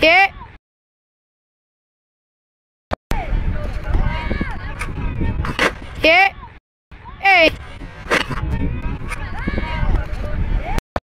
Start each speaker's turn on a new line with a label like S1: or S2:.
S1: Yeah. Yeah. Hey.